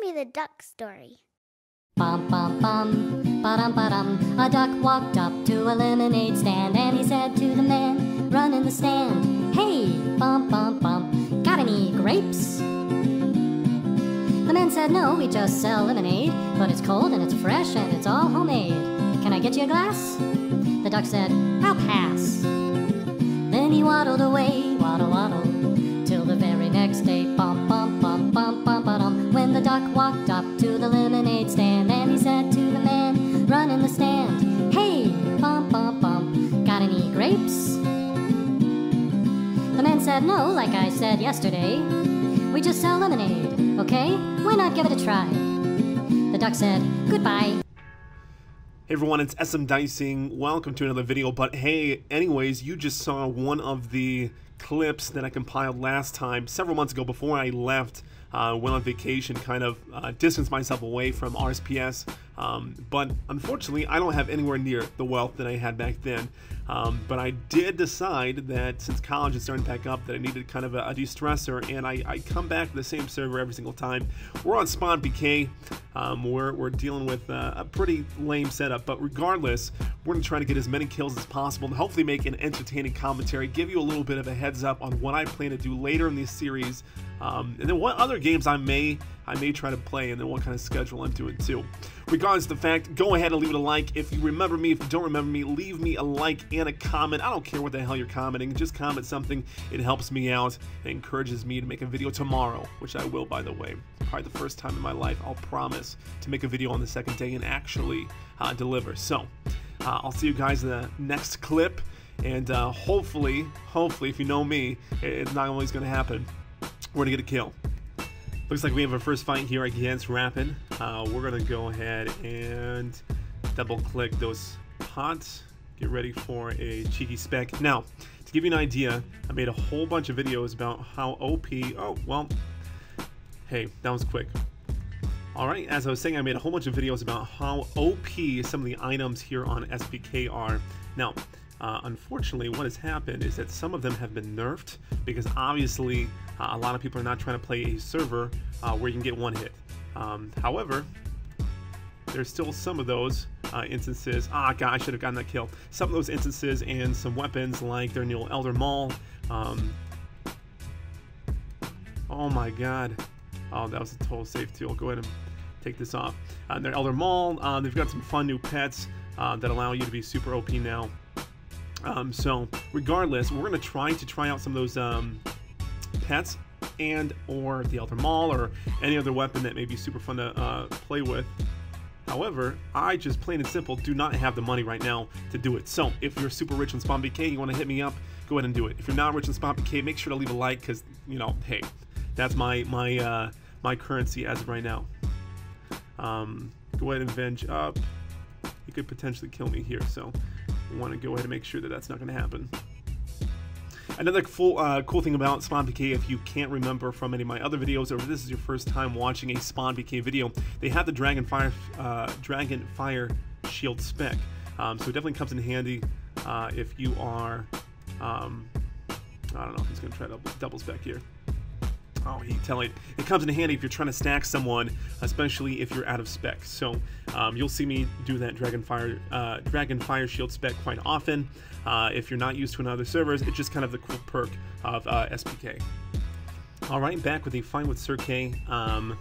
me the duck story. Bum bum bum, ba-dum ba-dum. A duck walked up to a lemonade stand and he said to the man, run in the stand. Hey, bum bum bum, got any grapes? The man said, no, we just sell lemonade, but it's cold and it's fresh and it's all homemade. Can I get you a glass? The duck said, I'll pass. Then he waddled away, waddle waddle, said, no, like I said yesterday. We just sell lemonade, okay? Why not give it a try? The duck said, goodbye. Hey everyone, it's SM Dicing. Welcome to another video. But hey, anyways, you just saw one of the clips that I compiled last time, several months ago before I left, uh, went on vacation, kind of uh, distanced myself away from RSPS. Um, but unfortunately, I don't have anywhere near the wealth that I had back then. Um, but I did decide that since college is starting back up, that I needed kind of a, a de-stressor, and I, I, come back to the same server every single time. We're on Spawn PK. Um, we're, we're dealing with a pretty lame setup, but regardless, we're going to try to get as many kills as possible and hopefully make an entertaining commentary, give you a little bit of a heads up on what I plan to do later in this series, um, and then what other games I may I may try to play, and then what kind of schedule I'm doing too. Regardless of the fact, go ahead and leave it a like. If you remember me, if you don't remember me, leave me a like and a comment. I don't care what the hell you're commenting, just comment something. It helps me out and encourages me to make a video tomorrow, which I will, by the way. Probably the first time in my life, I'll promise to make a video on the second day and actually uh, deliver. So, uh, I'll see you guys in the next clip. And uh, hopefully, hopefully, if you know me, it's not always going to happen. We're going to get a kill. Looks like we have our first fight here against Rapid. Uh, we're to go ahead and double click those pots. Get ready for a cheeky spec. Now, to give you an idea, I made a whole bunch of videos about how OP... Oh, well, hey, that was quick. Alright, as I was saying, I made a whole bunch of videos about how OP some of the items here on SPK are. Now, uh, unfortunately, what has happened is that some of them have been nerfed because obviously uh, a lot of people are not trying to play a server uh, where you can get one hit. Um, however, there's still some of those uh, instances. Ah, God, I should have gotten that kill. Some of those instances and some weapons like their new Elder Maul. Um, oh my God. Oh, that was a total safe. I'll go ahead and take this off. Uh, their Elder Maul. Uh, they've got some fun new pets uh, that allow you to be super OP now. Um, so regardless, we're going to try to try out some of those um, pets and or the Elder Maul or any other weapon that may be super fun to uh, play with. However, I just plain and simple do not have the money right now to do it. So if you're super rich on Spawn PK, you want to hit me up, go ahead and do it. If you're not rich on Spawn PK, make sure to leave a like because, you know, hey, that's my my uh, my currency as of right now. Um, go ahead and venge up. You could potentially kill me here, so want to go ahead and make sure that that's not going to happen. Another full, uh, cool thing about Spawn PK, if you can't remember from any of my other videos, or if this is your first time watching a Spawn PK video, they have the Dragon Fire, uh, Dragon Fire Shield spec. Um, so it definitely comes in handy uh, if you are, um, I don't know if he's going to try double, double spec here. Oh, he tell it. It comes in handy if you're trying to stack someone, especially if you're out of spec. So um, you'll see me do that Dragon Fire, uh, Dragon Fire Shield spec quite often. Uh, if you're not used to another servers, it's just kind of the cool perk of uh, SPK. All right, back with a fight with Sir K. Um,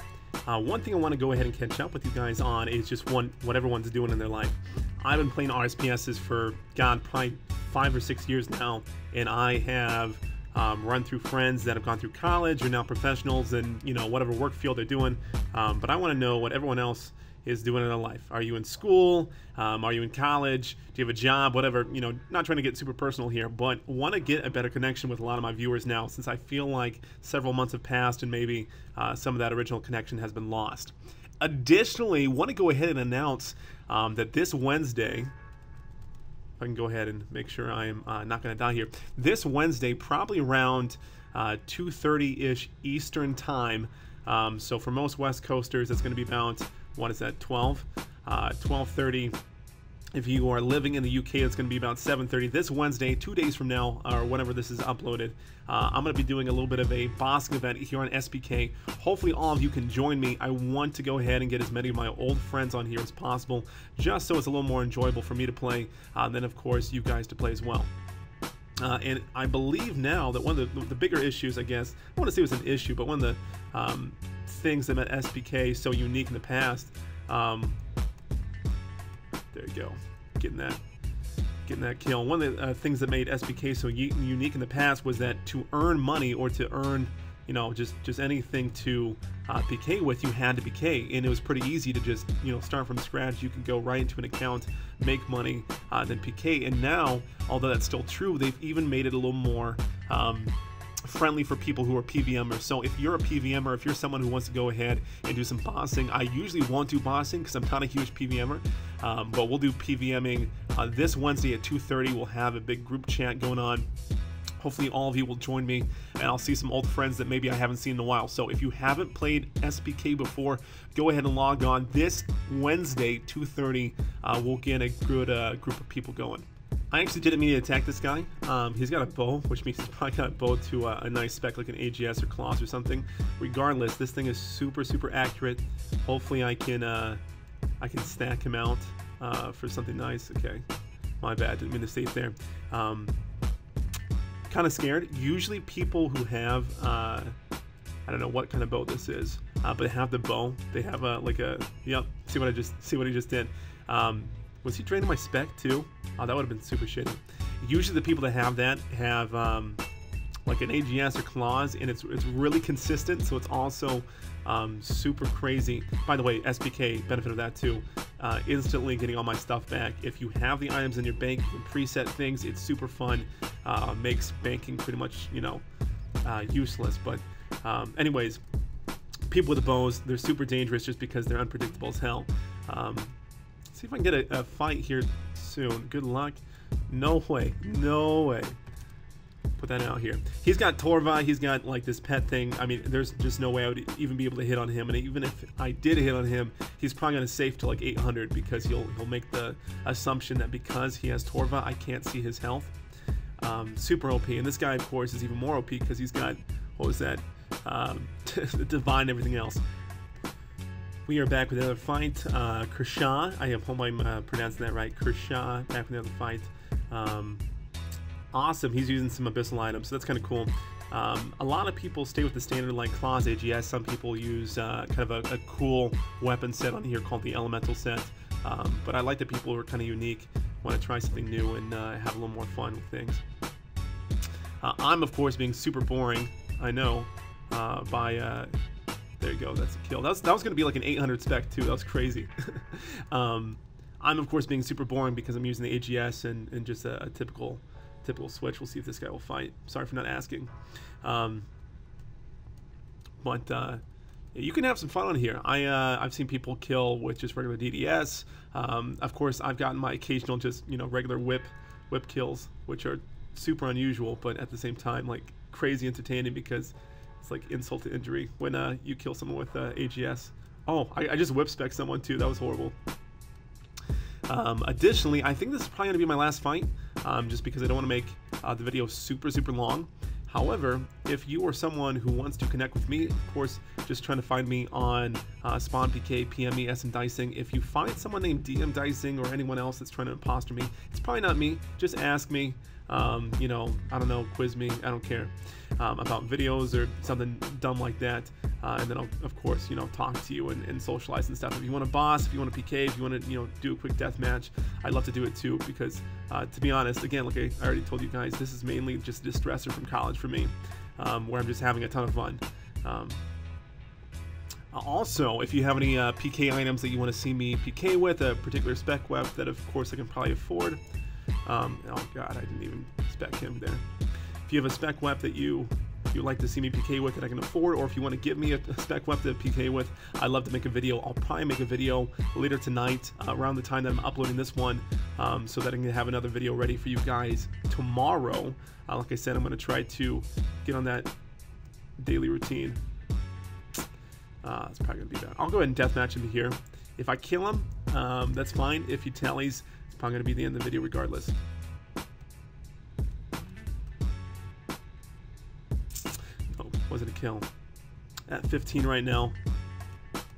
uh, one thing I want to go ahead and catch up with you guys on is just one what everyone's doing in their life. I've been playing RSPSs for God probably five or six years now, and I have um, run through friends that have gone through college or now professionals and you know whatever work field they're doing. Um, but I want to know what everyone else is doing in their life. Are you in school? Um, are you in college? Do you have a job? Whatever. You know, not trying to get super personal here, but want to get a better connection with a lot of my viewers now since I feel like several months have passed and maybe uh, some of that original connection has been lost. Additionally, want to go ahead and announce um, that this Wednesday, I can go ahead and make sure I am uh, not going to die here. This Wednesday, probably around 2.30-ish uh, Eastern Time. Um, so for most West Coasters, it's going to be about, what is that, 12? 12.30 if you are living in the UK, it's going to be about 7:30 this Wednesday, two days from now, or whenever this is uploaded. Uh, I'm going to be doing a little bit of a bossing event here on SPK. Hopefully, all of you can join me. I want to go ahead and get as many of my old friends on here as possible, just so it's a little more enjoyable for me to play, uh, and then of course you guys to play as well. Uh, and I believe now that one of the, the bigger issues, I guess, I want to say it was an issue, but one of the um, things that made SPK so unique in the past. Um, you go, getting that, getting that kill. One of the uh, things that made SPK so unique in the past was that to earn money or to earn, you know, just just anything to uh, PK with, you had to PK, and it was pretty easy to just you know start from scratch. You can go right into an account, make money, uh, then PK. And now, although that's still true, they've even made it a little more. Um, friendly for people who are PVMers. So if you're a PVMer, if you're someone who wants to go ahead and do some bossing, I usually won't do bossing because I'm not a huge PVMer, um, but we'll do PVMing uh, this Wednesday at 2.30. We'll have a big group chat going on. Hopefully all of you will join me and I'll see some old friends that maybe I haven't seen in a while. So if you haven't played SPK before, go ahead and log on. This Wednesday, 2.30, uh, we'll get a good uh, group of people going. I actually didn't mean to attack this guy. Um, he's got a bow, which means he's probably got a bow to uh, a nice spec like an AGS or Claws or something. Regardless, this thing is super, super accurate. Hopefully I can uh, I can stack him out uh, for something nice. Okay, my bad, didn't mean to save there. Um, kind of scared. Usually people who have, uh, I don't know what kind of bow this is, uh, but they have the bow. They have a, like a, yep, see what I just, see what he just did. Um, was he draining my spec too? Oh, that would have been super shitty. Usually the people that have that have um, like an AGS or claws, and it's, it's really consistent, so it's also um, super crazy. By the way, SPK, benefit of that too, uh, instantly getting all my stuff back. If you have the items in your bank, you can preset things, it's super fun, uh, makes banking pretty much, you know, uh, useless. But um, anyways, people with the bows, they're super dangerous just because they're unpredictable as hell. Um, see if I can get a, a fight here soon. Good luck. No way. No way. Put that out here. He's got Torva. He's got like this pet thing. I mean, there's just no way I would even be able to hit on him. And even if I did hit on him, he's probably going to safe to like 800 because he'll he'll make the assumption that because he has Torva, I can't see his health. Um, super OP. And this guy, of course, is even more OP because he's got what was that? Um, divine everything else. We are back with another fight. Uh, Kershaw, I hope I'm uh, pronouncing that right. Kershaw, back with another fight. Um, awesome, he's using some abyssal items, so that's kind of cool. Um, a lot of people stay with the standard like Claws AGS. Some people use uh, kind of a, a, cool weapon set on here called the Elemental set. Um, but I like that people are kind of unique, want to try something new and uh, have a little more fun with things. Uh, I'm, of course, being super boring, I know, uh, by uh, there you go. That's a kill. That was, that was going to be like an 800 spec too. That was crazy. um, I'm of course being super boring because I'm using the AGS and, and just a, a, typical typical switch. We'll see if this guy will fight. Sorry for not asking. Um, but uh, you can have some fun on here. I uh, I've seen people kill with just regular DDS. Um, of course, I've gotten my occasional just you know regular whip whip kills, which are super unusual, but at the same time like crazy entertaining because it's like insult to injury when uh, you kill someone with uh, AGS. Oh, I, I just whip spec someone too. That was horrible. Um, additionally, I think this is probably going to be my last fight, um, just because I don't want to make uh, the video super, super long. However, if you are someone who wants to connect with me, of course, just trying to find me on uh, Spawn PK, PME, SM Dicing. If you find someone named DM Dicing or anyone else that's trying to imposter me, it's probably not me. Just ask me um, you know, I don't know, quiz me, I don't care, um, about videos or something dumb like that. Uh, and then I'll, of course, you know, talk to you and, and, socialize and stuff. If you want to boss, if you want to PK, if you want to, you know, do a quick death match, I'd love to do it too because, uh, to be honest, again, like I, I, already told you guys, this is mainly just a distressor from college for me, um, where I'm just having a ton of fun. Um, also, if you have any uh, PK items that you want to see me PK with, a particular spec wep that, of course, I can probably afford, um, oh god, I didn't even spec him there. If you have a spec wep that you you'd like to see me PK with that I can afford, or if you want to give me a, spec wep to PK with, I'd love to make a video. I'll probably make a video later tonight, uh, around the time that I'm uploading this one, um, so that I can have another video ready for you guys tomorrow. Uh, like I said, I'm going to try to get on that daily routine. Uh, it's probably going to be bad. I'll go ahead and deathmatch him here. If I kill him, um, that's fine. If he tallies it's probably going to be the end of the video regardless. Oh, was it a kill? At 15 right now.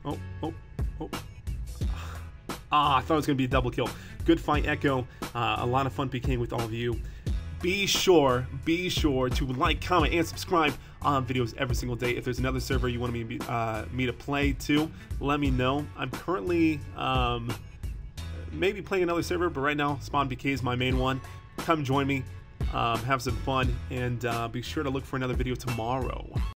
Oh, oh, oh. Ah, I thought it was going to be a double kill. Good fight, Echo. Uh, a lot of fun PKing with all of you. Be sure, be sure to like, comment, and subscribe on videos every single day. If there's another server you want me, uh, me to play to, let me know. I'm currently um, maybe playing another server, but right now Spawn PK is my main one. Come join me, um, have some fun, and uh, be sure to look for another video tomorrow.